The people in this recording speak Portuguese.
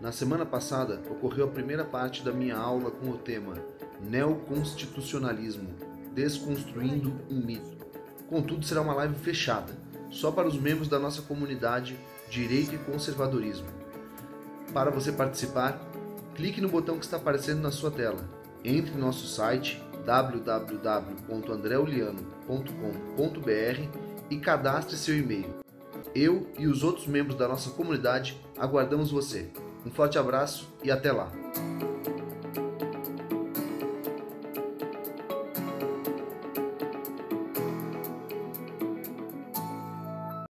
Na semana passada ocorreu a primeira parte da minha aula com o tema Neoconstitucionalismo Desconstruindo um Mito. Contudo, será uma live fechada, só para os membros da nossa comunidade Direito e Conservadorismo. Para você participar, clique no botão que está aparecendo na sua tela. Entre no nosso site www.andreoliano.com.br e cadastre seu e-mail. Eu e os outros membros da nossa comunidade aguardamos você. Um forte abraço e até lá!